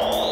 Oh!